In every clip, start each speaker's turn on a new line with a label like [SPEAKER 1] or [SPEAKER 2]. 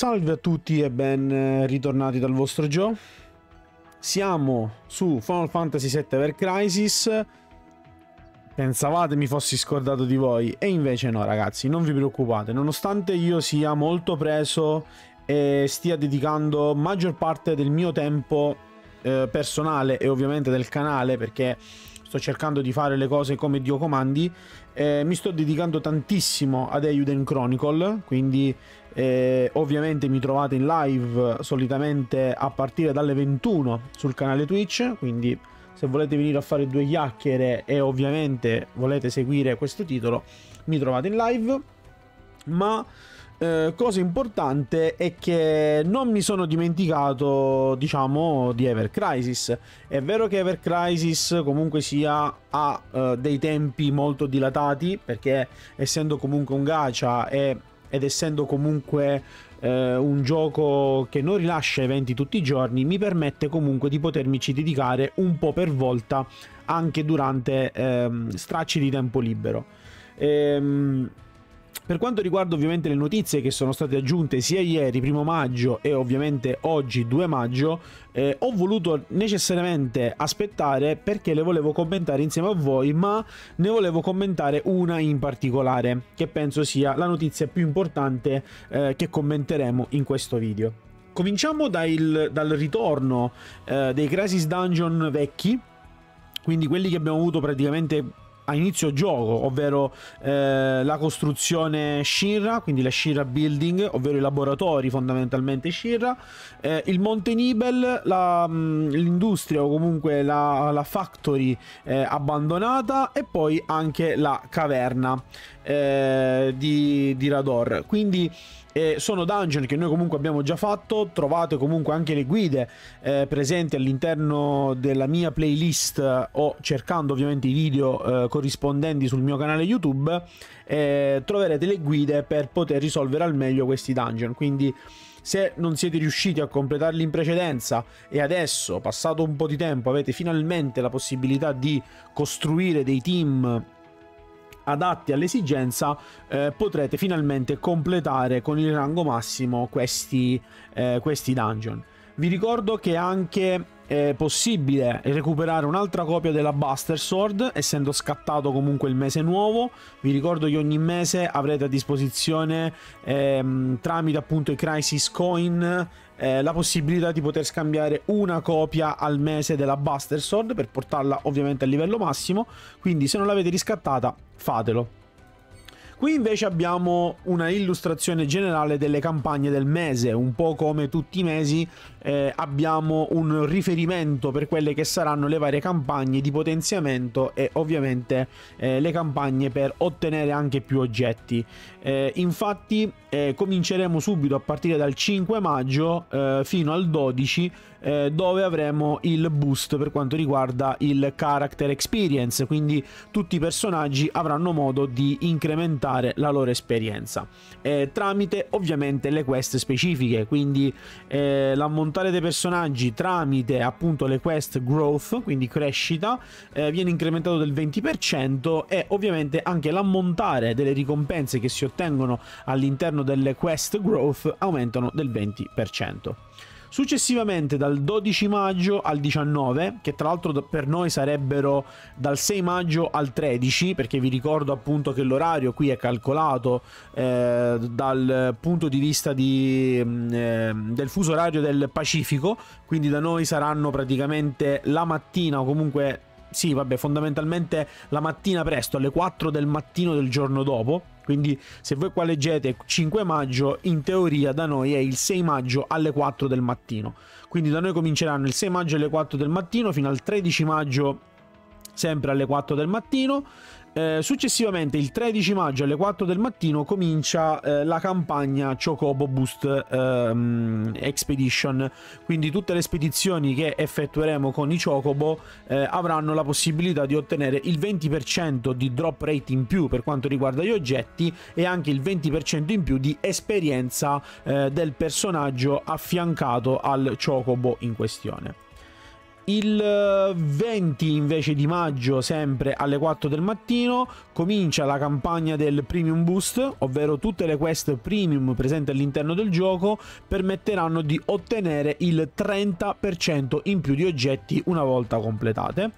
[SPEAKER 1] Salve a tutti e ben eh, ritornati dal vostro Joe. Siamo su Final Fantasy VII Ever Crisis. Pensavate mi fossi scordato di voi e invece no ragazzi, non vi preoccupate. Nonostante io sia molto preso e stia dedicando maggior parte del mio tempo eh, personale e ovviamente del canale perché sto cercando di fare le cose come Dio comandi, eh, mi sto dedicando tantissimo ad Euden Chronicle, quindi eh, ovviamente mi trovate in live solitamente a partire dalle 21 sul canale Twitch, quindi se volete venire a fare due chiacchiere e ovviamente volete seguire questo titolo, mi trovate in live. Ma eh, cosa importante è che non mi sono dimenticato, diciamo, di Ever Crisis. È vero che Ever Crisis comunque sia ha uh, dei tempi molto dilatati, perché essendo comunque un gacha e, ed essendo comunque uh, un gioco che non rilascia eventi tutti i giorni, mi permette comunque di potermici dedicare un po' per volta anche durante uh, stracci di tempo libero. Ehm per quanto riguarda ovviamente le notizie che sono state aggiunte sia ieri, primo maggio, e ovviamente oggi, 2 maggio, eh, ho voluto necessariamente aspettare perché le volevo commentare insieme a voi, ma ne volevo commentare una in particolare, che penso sia la notizia più importante eh, che commenteremo in questo video. Cominciamo dal, dal ritorno eh, dei Crisis Dungeon vecchi, quindi quelli che abbiamo avuto praticamente a inizio gioco, ovvero eh, la costruzione Shinra, quindi la Shinra Building, ovvero i laboratori fondamentalmente Shinra, eh, il Monte Nibel, mm, l'industria o comunque la, la factory eh, abbandonata e poi anche la caverna eh, di, di Rador. Quindi eh, sono dungeon che noi comunque abbiamo già fatto, trovate comunque anche le guide eh, presenti all'interno della mia playlist o cercando ovviamente i video eh, corrispondenti sul mio canale YouTube, eh, troverete le guide per poter risolvere al meglio questi dungeon. Quindi se non siete riusciti a completarli in precedenza e adesso, passato un po' di tempo, avete finalmente la possibilità di costruire dei team adatti all'esigenza eh, potrete finalmente completare con il rango massimo questi, eh, questi dungeon. Vi ricordo che anche è possibile recuperare un'altra copia della Buster Sword, essendo scattato comunque il mese nuovo. Vi ricordo che ogni mese avrete a disposizione, ehm, tramite appunto i Crisis Coin, eh, la possibilità di poter scambiare una copia al mese della Buster Sword per portarla ovviamente a livello massimo. Quindi se non l'avete riscattata, fatelo. Qui invece abbiamo una illustrazione generale delle campagne del mese, un po' come tutti i mesi eh, abbiamo un riferimento per quelle che saranno le varie campagne di potenziamento e ovviamente eh, le campagne per ottenere anche più oggetti. Eh, infatti eh, cominceremo subito a partire dal 5 maggio eh, fino al 12 eh, dove avremo il boost per quanto riguarda il character experience, quindi tutti i personaggi avranno modo di incrementare la loro esperienza. Eh, tramite ovviamente le quest specifiche, quindi eh, l'ammontare dei personaggi tramite appunto le quest growth, quindi crescita, eh, viene incrementato del 20% e ovviamente anche l'ammontare delle ricompense che si ottengono all'interno delle quest growth aumentano del 20%. Successivamente dal 12 maggio al 19, che tra l'altro per noi sarebbero dal 6 maggio al 13, perché vi ricordo appunto che l'orario qui è calcolato eh, dal punto di vista di, mm, eh, del fuso orario del Pacifico, quindi da noi saranno praticamente la mattina o comunque sì, vabbè, fondamentalmente la mattina presto, alle 4 del mattino del giorno dopo. Quindi se voi qua leggete 5 maggio, in teoria da noi è il 6 maggio alle 4 del mattino. Quindi da noi cominceranno il 6 maggio alle 4 del mattino fino al 13 maggio sempre alle 4 del mattino eh, successivamente, il 13 maggio alle 4 del mattino, comincia eh, la campagna Chocobo Boost ehm, Expedition. Quindi, tutte le spedizioni che effettueremo con i Chocobo eh, avranno la possibilità di ottenere il 20% di drop rate in più per quanto riguarda gli oggetti e anche il 20% in più di esperienza eh, del personaggio affiancato al Chocobo in questione. Il 20 invece di maggio, sempre alle 4 del mattino, comincia la campagna del Premium Boost, ovvero tutte le quest premium presenti all'interno del gioco permetteranno di ottenere il 30% in più di oggetti una volta completate.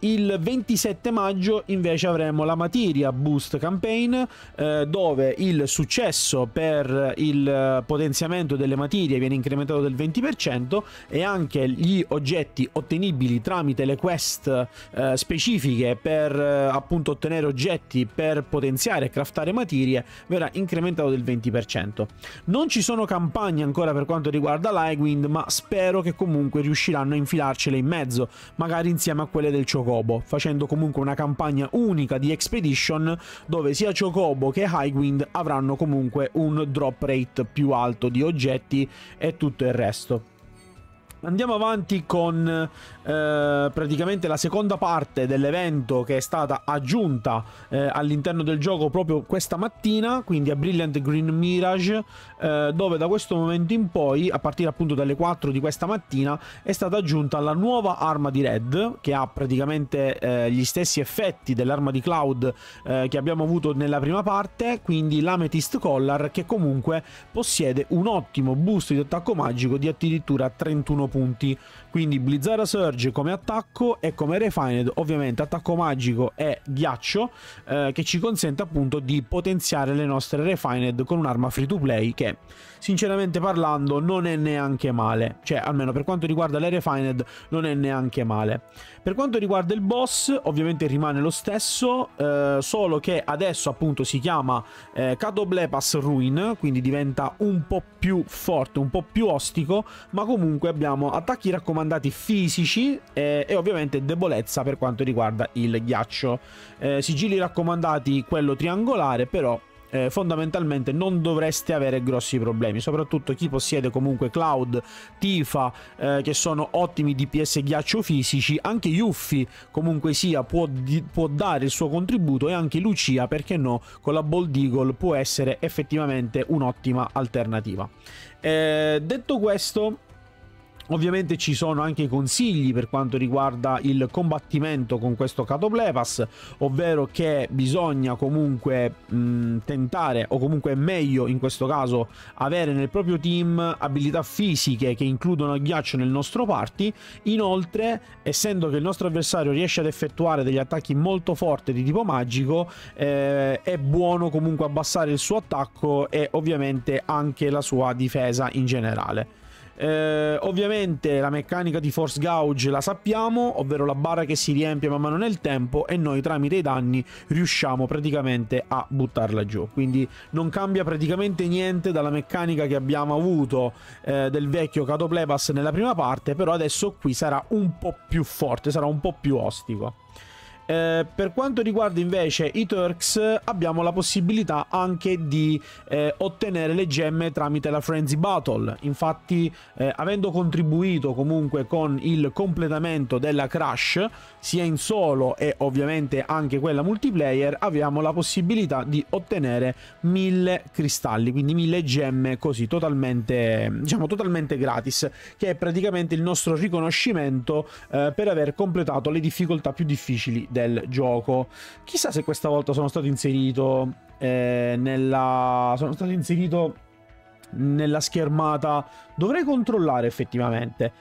[SPEAKER 1] Il 27 maggio invece avremo la Materia Boost Campaign eh, dove il successo per il potenziamento delle materie viene incrementato del 20% e anche gli oggetti ottenibili tramite le quest eh, specifiche per eh, appunto ottenere oggetti per potenziare e craftare materie verrà incrementato del 20%. Non ci sono campagne ancora per quanto riguarda l'Highwind ma spero che comunque riusciranno a infilarcele in mezzo magari insieme a quelle del Choco Chocobo, facendo comunque una campagna unica di Expedition dove sia Chocobo che Highwind avranno comunque un drop rate più alto di oggetti e tutto il resto. Andiamo avanti con eh, praticamente la seconda parte dell'evento che è stata aggiunta eh, all'interno del gioco proprio questa mattina, quindi a Brilliant Green Mirage, eh, dove da questo momento in poi, a partire appunto dalle 4 di questa mattina, è stata aggiunta la nuova arma di Red, che ha praticamente eh, gli stessi effetti dell'arma di Cloud eh, che abbiamo avuto nella prima parte, quindi l'Amethyst Collar, che comunque possiede un ottimo boost di attacco magico di addirittura 31 punti. Quindi Blizzara Surge come attacco e come Refined, ovviamente attacco magico e ghiaccio, eh, che ci consente appunto di potenziare le nostre Refined con un'arma free to play che sinceramente parlando non è neanche male. Cioè, almeno per quanto riguarda le Refined non è neanche male. Per quanto riguarda il boss, ovviamente rimane lo stesso, eh, solo che adesso appunto si chiama eh, Catoblepas Ruin, quindi diventa un po' più forte, un po' più ostico, ma comunque abbiamo attacchi raccomandati fisici e, e ovviamente debolezza per quanto riguarda il ghiaccio. Eh, sigilli raccomandati quello triangolare, però eh, fondamentalmente non dovreste avere grossi problemi, soprattutto chi possiede comunque Cloud, Tifa, eh, che sono ottimi DPS ghiaccio fisici, anche Yuffie comunque sia può, di- può, dare il suo contributo e anche Lucia, perché no, con la Bold Eagle può essere effettivamente un'ottima alternativa. Eh, detto questo, Ovviamente ci sono anche i consigli per quanto riguarda il combattimento con questo Catoplepas, ovvero che bisogna comunque mh, tentare, o comunque è meglio in questo caso, avere nel proprio team abilità fisiche che includono il ghiaccio nel nostro party. Inoltre, essendo che il nostro avversario riesce ad effettuare degli attacchi molto forti di tipo magico, eh, è buono comunque abbassare il suo attacco e ovviamente anche la sua difesa in generale. Eh, ovviamente la meccanica di Force Gouge la sappiamo, ovvero la barra che si riempie man mano nel tempo e noi tramite i danni riusciamo praticamente a buttarla giù. Quindi non cambia praticamente niente dalla meccanica che abbiamo avuto eh, del vecchio Catoplepas nella prima parte, però adesso qui sarà un po' più forte, sarà un po' più ostico. Eh, per quanto riguarda invece i Turks abbiamo la possibilità anche di eh, ottenere le gemme tramite la Frenzy Battle. Infatti eh, avendo contribuito comunque con il completamento della Crash sia in solo e ovviamente anche quella multiplayer abbiamo la possibilità di ottenere mille cristalli quindi mille gemme così totalmente diciamo totalmente gratis che è praticamente il nostro riconoscimento eh, per aver completato le difficoltà più difficili del gioco. Chissà se questa volta sono stato inserito eh, nella... sono stato inserito nella schermata. Dovrei controllare effettivamente.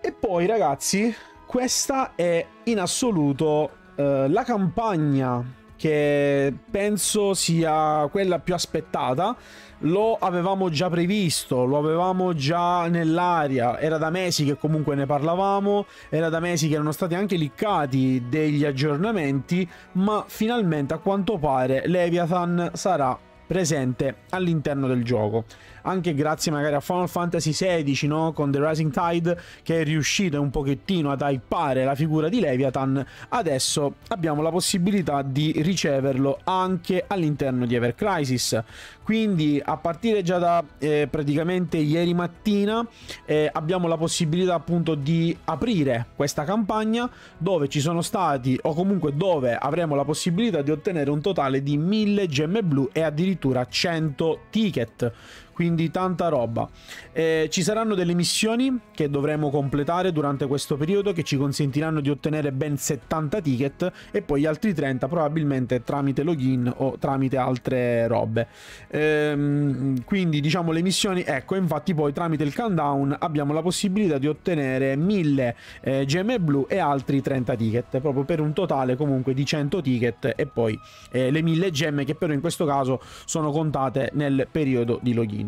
[SPEAKER 1] E poi ragazzi, questa è in assoluto eh, la campagna che penso sia quella più aspettata. Lo avevamo già previsto, lo avevamo già nell'aria, era da mesi che comunque ne parlavamo, era da mesi che erano stati anche liccati degli aggiornamenti, ma finalmente a quanto pare Leviathan sarà presente all'interno del gioco anche grazie magari a Final Fantasy XVI, no? Con The Rising Tide, che è riuscito un pochettino ad hypare la figura di Leviathan, adesso abbiamo la possibilità di riceverlo anche all'interno di Ever Crisis. Quindi a partire già da eh, praticamente ieri mattina eh, abbiamo la possibilità appunto di aprire questa campagna dove ci sono stati o comunque dove avremo la possibilità di ottenere un totale di 1000 gemme blu e addirittura 100 ticket quindi tanta roba. Eh, ci saranno delle missioni che dovremo completare durante questo periodo che ci consentiranno di ottenere ben 70 ticket e poi gli altri 30 probabilmente tramite login o tramite altre robe. Ehm, quindi diciamo le missioni, ecco, infatti poi tramite il countdown abbiamo la possibilità di ottenere 1000 eh, gemme blu e altri 30 ticket, proprio per un totale comunque di 100 ticket e poi eh, le 1000 gemme che però in questo caso sono contate nel periodo di login.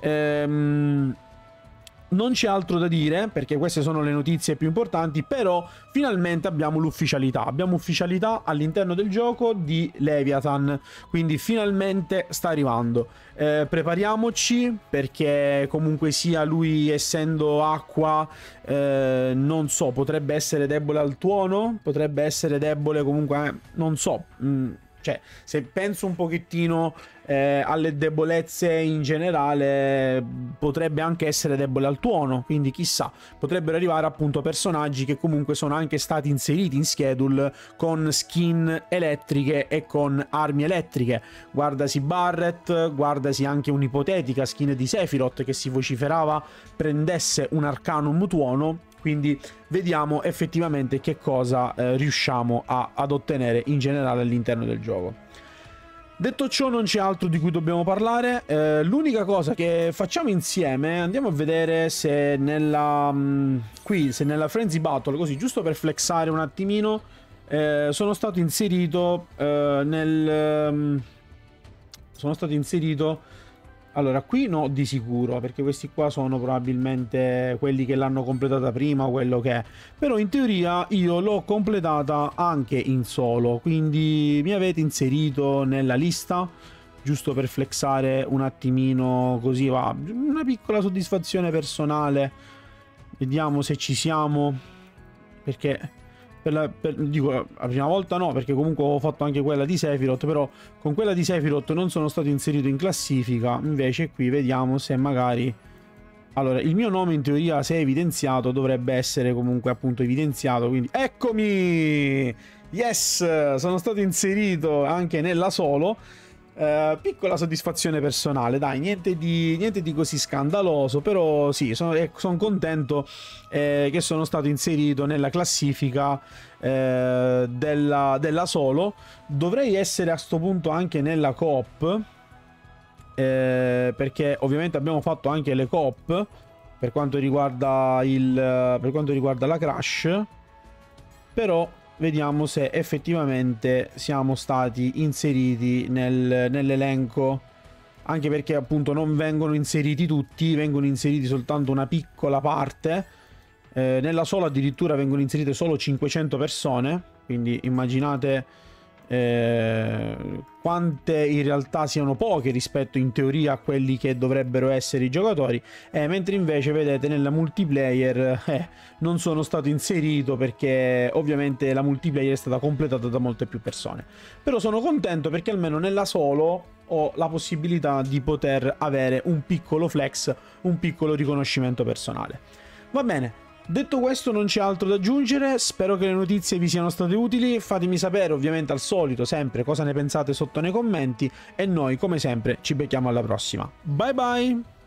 [SPEAKER 1] Ehm, non c'è altro da dire perché queste sono le notizie più importanti, però finalmente abbiamo l'ufficialità. Abbiamo ufficialità all'interno del gioco di Leviathan, quindi finalmente sta arrivando. Eh, prepariamoci perché comunque sia lui essendo acqua, eh, non so, potrebbe essere debole al tuono, potrebbe essere debole comunque, eh, non so. Mm, cioè, se penso un pochettino eh, alle debolezze in generale, potrebbe anche essere debole al tuono, quindi chissà, potrebbero arrivare appunto personaggi che comunque sono anche stati inseriti in schedule con skin elettriche e con armi elettriche. Guardasi Barret, guardasi anche un'ipotetica skin di Sephiroth che si vociferava prendesse un Arcanum tuono quindi vediamo effettivamente che cosa eh, riusciamo a, ad ottenere in generale all'interno del gioco. Detto ciò non c'è altro di cui dobbiamo parlare, eh, l'unica cosa che facciamo insieme, andiamo a vedere se nella, mh, mm, qui, se nella Frenzy Battle, così giusto per flexare un attimino, eh, sono stato inserito eh, nel... Um, sono stato inserito allora, qui no di sicuro, perché questi qua sono probabilmente quelli che l'hanno completata prima quello che è. Però in teoria io l'ho completata anche in solo, quindi mi avete inserito nella lista, giusto per flexare un attimino così va. Una piccola soddisfazione personale. Vediamo se ci siamo, perché per la, per, dico, la prima volta no, perché comunque ho fatto anche quella di Sephiroth, però con quella di Sephiroth non sono stato inserito in classifica, invece qui vediamo se magari... Allora, il mio nome in teoria, se è evidenziato, dovrebbe essere comunque appunto evidenziato, quindi... Eccomi! Yes! Sono stato inserito anche nella solo Uh, piccola soddisfazione personale, dai, niente di, niente di così scandaloso, però sì, sono, eh, sono contento eh, che sono stato inserito nella classifica eh, della, della, solo. Dovrei essere a questo punto anche nella coop, eh, perché ovviamente abbiamo fatto anche le coop per quanto riguarda, il, per quanto riguarda la crash, però vediamo se effettivamente siamo stati inseriti nel, nell'elenco. Anche perché appunto non vengono inseriti tutti vengono inseriti soltanto una piccola parte. Eh, nella sola addirittura vengono inserite solo 500 persone quindi immaginate eh, quante in realtà siano poche rispetto in teoria a quelli che dovrebbero essere i giocatori, eh, mentre invece vedete nella multiplayer eh, non sono stato inserito perché ovviamente la multiplayer è stata completata da molte più persone. Però sono contento perché almeno nella solo ho la possibilità di poter avere un piccolo flex, un piccolo riconoscimento personale. Va bene, Detto questo non c'è altro da aggiungere, spero che le notizie vi siano state utili, fatemi sapere ovviamente al solito sempre cosa ne pensate sotto nei commenti e noi come sempre ci becchiamo alla prossima. Bye bye!